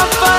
I find